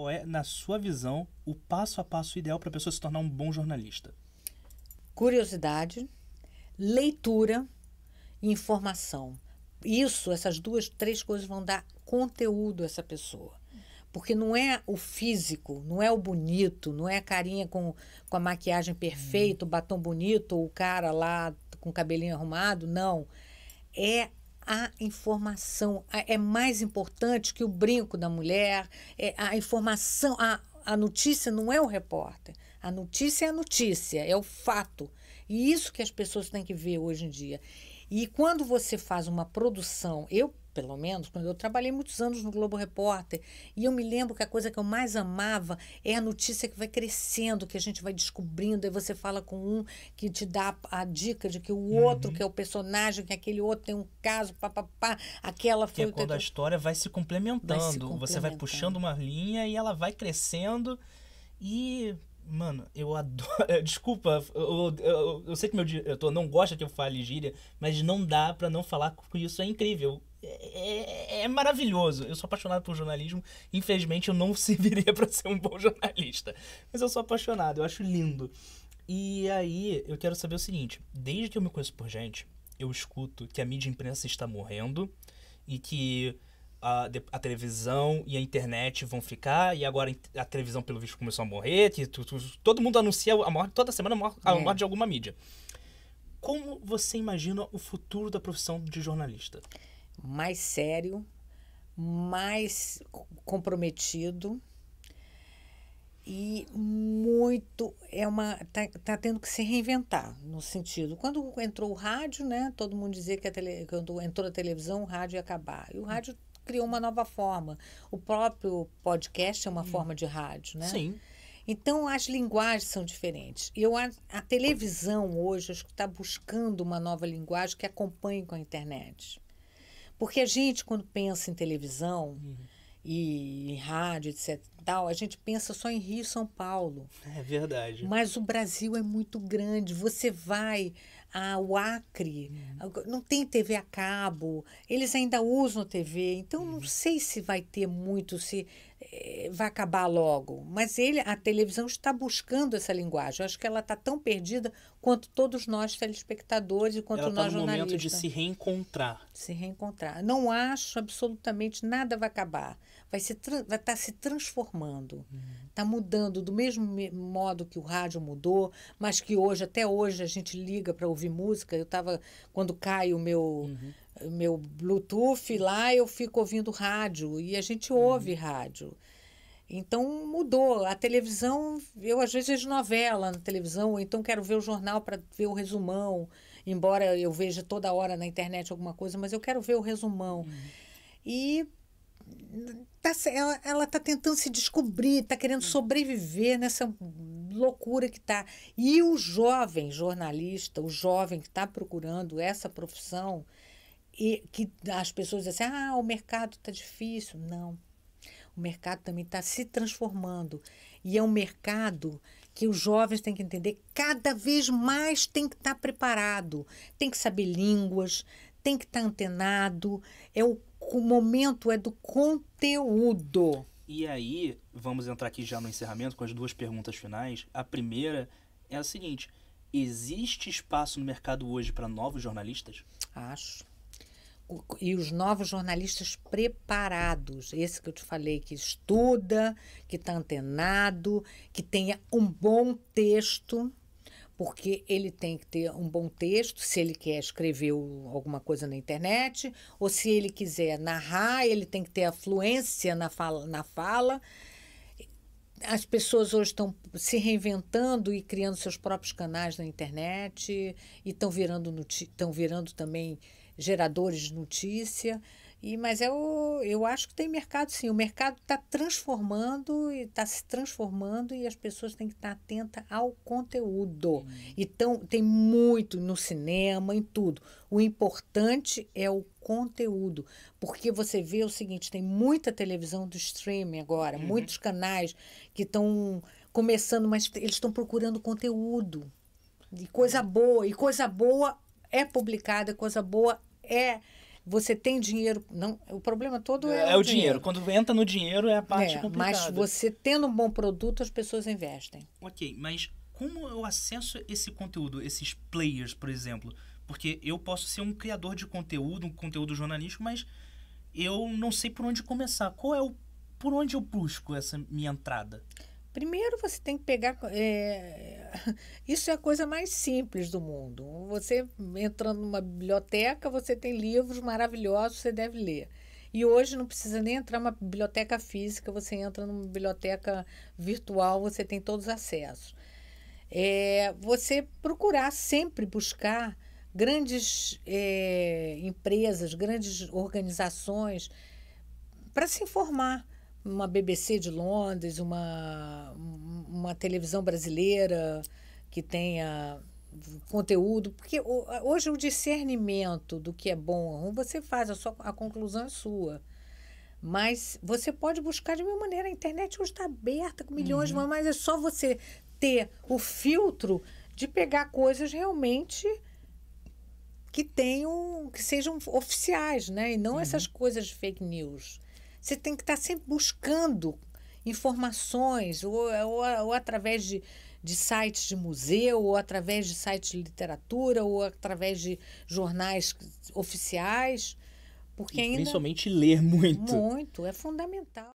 Qual é, na sua visão, o passo a passo ideal para a pessoa se tornar um bom jornalista? Curiosidade, leitura e informação. Isso, essas duas, três coisas vão dar conteúdo a essa pessoa. Porque não é o físico, não é o bonito, não é a carinha com, com a maquiagem perfeita, o batom bonito, ou o cara lá com o cabelinho arrumado, não. É a informação. É mais importante que o brinco da mulher, é a informação. A, a notícia não é o repórter. A notícia é a notícia, é o fato. E isso que as pessoas têm que ver hoje em dia. E quando você faz uma produção, eu pelo menos, quando eu trabalhei muitos anos no Globo Repórter, e eu me lembro que a coisa que eu mais amava é a notícia que vai crescendo, que a gente vai descobrindo, aí você fala com um que te dá a dica de que o uhum. outro, que é o personagem, que aquele outro tem um caso, papapá, aquela foi... Que é quando a história vai se vai se complementando, você vai puxando uma linha e ela vai crescendo. E Mano, eu adoro. Desculpa, eu, eu, eu, sei que meu diretor não gosta que eu fale gíria, mas não dá para não falar com isso. É incrível. É, é, é, maravilhoso. Eu sou apaixonado por jornalismo. Infelizmente, eu não serviria para ser um bom jornalista. Mas eu sou apaixonado, eu acho lindo. E aí, eu quero saber o seguinte: desde que eu me conheço por gente, eu escuto que a mídia imprensa está morrendo e que a, a, televisão e a internet vão ficar, e agora a televisão, pelo visto, começou a morrer, que tu, tu, todo mundo anuncia a morte, toda semana a morte é. de alguma mídia. Como você imagina o futuro da profissão de jornalista? Mais sério, mais comprometido e muito é uma tá, tá tendo que se reinventar no sentido quando entrou o rádio né todo mundo dizia que a tele, quando entrou a televisão o rádio ia acabar e o rádio criou uma nova forma. O próprio podcast é uma hum. forma de rádio, né? Sim. Então, as linguagens são diferentes. Eu, a, a televisão hoje está buscando uma nova linguagem que acompanhe com a internet. Porque a gente, quando pensa em televisão uhum. e em rádio, etc., tal, a gente pensa só em Rio e São Paulo. É verdade. Mas o Brasil é muito grande. Você vai ao Acre, uhum. não tem TV a cabo, eles ainda usam TV, então uhum. não sei se vai ter muito, se vai acabar logo. Mas ele, a televisão está buscando essa linguagem. Eu acho que ela está tão perdida quanto todos nós telespectadores e quanto ela tá nós no momento de se reencontrar. Se reencontrar. Não acho absolutamente nada vai acabar vai se vai estar tá se transformando, está uhum. mudando do mesmo modo que o rádio mudou, mas que hoje até hoje a gente liga para ouvir música. Eu estava quando cai o meu uhum. Meu Bluetooth lá, eu fico ouvindo rádio e a gente ouve uhum. rádio. Então mudou. A televisão, eu às vezes vejo novela na televisão, ou então quero ver o jornal para ver o resumão, embora eu veja toda hora na internet alguma coisa, mas eu quero ver o resumão. Uhum. E tá, ela está tentando se descobrir, está querendo sobreviver nessa loucura que está. E o jovem jornalista, o jovem que está procurando essa profissão, e que as pessoas dizem assim, ah, o mercado está difícil. Não. O mercado também está se transformando. E é um mercado que os jovens têm que entender cada vez mais tem que estar tá preparado, tem que saber línguas, tem que estar tá antenado. É o o momento é do conteúdo. E aí, vamos entrar aqui já no encerramento com as duas perguntas finais. A primeira é a seguinte: existe espaço no mercado hoje para novos jornalistas? Acho. E os novos jornalistas preparados, esse que eu te falei, que estuda, que está antenado, que tenha um bom texto, porque ele tem que ter um bom texto, se ele quer escrever alguma coisa na internet, ou se ele quiser narrar, ele tem que ter a fluência na fala. Na fala. As pessoas hoje estão se reinventando e criando seus próprios canais na internet e estão virando, virando também geradores de notícia. E, mas eu, eu acho que tem mercado sim. O mercado está transformando e está se transformando e as pessoas têm que estar atentas ao conteúdo. Uhum. Então, tem muito no cinema, em tudo. O importante é o conteúdo. Porque você vê o seguinte: tem muita televisão do streaming agora, uhum. muitos canais que estão começando, mas eles estão procurando conteúdo. De coisa boa. E coisa boa é publicada, coisa boa é você tem dinheiro. não O problema todo é, é o dinheiro. dinheiro. Quando entra no dinheiro é a parte é, complicada. Mas você tendo um bom produto, as pessoas investem. Ok, mas como eu acesso esse conteúdo, esses players, por exemplo? Porque eu posso ser um criador de conteúdo, um conteúdo jornalístico, mas eu não sei por onde começar. Qual é o. Por onde eu busco essa minha entrada? Primeiro você tem que pegar. É, isso é a coisa mais simples do mundo. Você entrando numa biblioteca, você tem livros maravilhosos, você deve ler. E hoje não precisa nem entrar numa biblioteca física, você entra numa biblioteca virtual, você tem todos os acessos. É, você procurar sempre buscar grandes é, empresas, grandes organizações para se informar uma BBC de Londres, uma, uma televisão brasileira que tenha conteúdo, porque hoje o discernimento do que é bom, você faz, a, sua, a conclusão é sua. Mas você pode buscar de uma maneira. A internet hoje está aberta com milhões uhum. de mas é só você ter o filtro de pegar coisas realmente que tenham, que sejam oficiais, né? E não uhum. essas coisas de fake news. Você tem que estar sempre buscando informações, ou, ou, ou através de, de sites de museu, ou através de sites de literatura, ou através de jornais oficiais. Porque e ainda, principalmente ler muito. Muito, é fundamental.